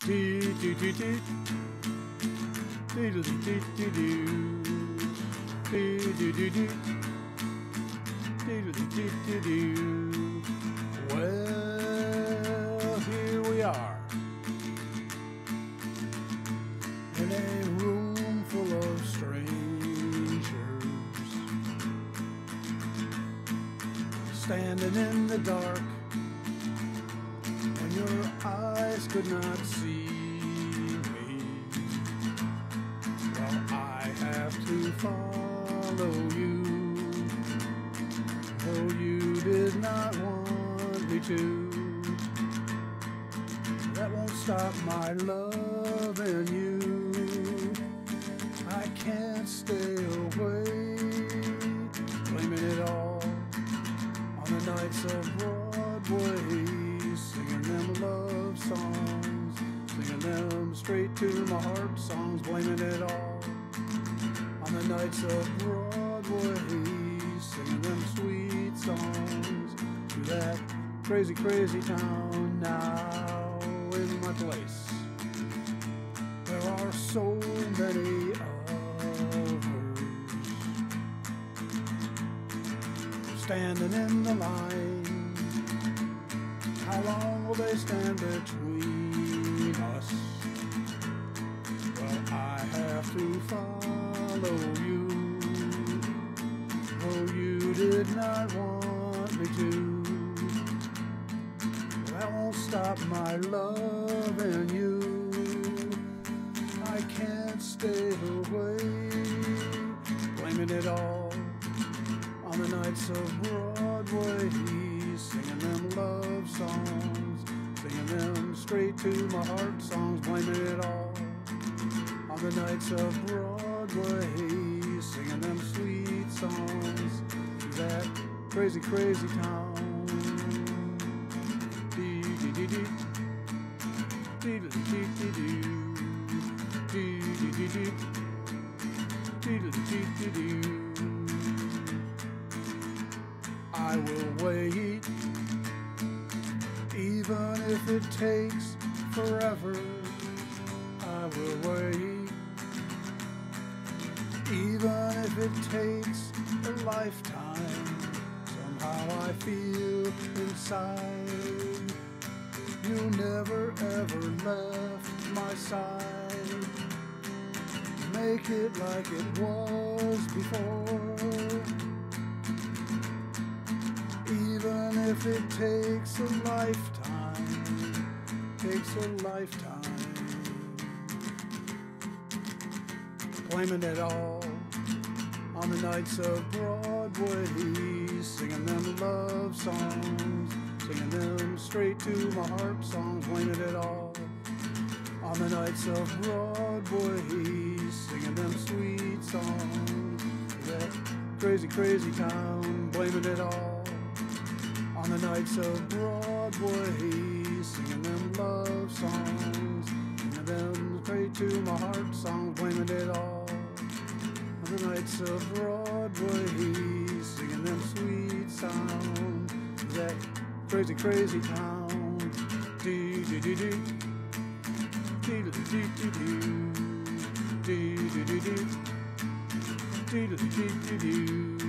Do do do do. Doodle do do do do. Do do do do. Doodle do do do do. Well, here we are. In a room full of strangers. Standing in the dark. Your eyes could not see me. Well, I have to follow you. Though you did not want me to. That won't stop my love in you. I can't stay away. Blaming it all on the nights of Broadway. Them love songs. Singing them straight to my heart songs. Blaming it all on the nights of Broadway, singing them sweet songs to that crazy, crazy town now in my place. There are so many others standing in the line. They stand between us? Well, I have to follow you. Oh, you did not want me to. That won't stop my love in you. I can't stay away. Blaming it all on the nights of Broadway. Singing them love songs. To my heart songs. Blaming it all on the nights of Broadway, singing them sweet songs that crazy, crazy town. Dee dee. Dee dee dee dee dee. Dee dee dee dee. Dee dee dee dee dee. I will if it takes forever. I will wait, even if it takes a lifetime. Somehow I feel inside you never ever left my side. Make it like it was before. Even if it takes a lifetime, takes a lifetime. Blaming it all on the nights of Broadway, singing them love songs, singing them straight to my heart songs, blaming it all on the nights of Broadway, singing them sweet songs, that crazy, crazy town, blaming it all on the nights of Broadway, singing them love songs, singing them pray to my heart songs, blaming it all on the nights of Broadway, singing them sweet songs, that crazy, crazy town. Dee. Dee dee dee dee dee. Dee dee dee dee. Dee dee dee dee dee.